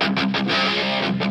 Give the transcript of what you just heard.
Yeah.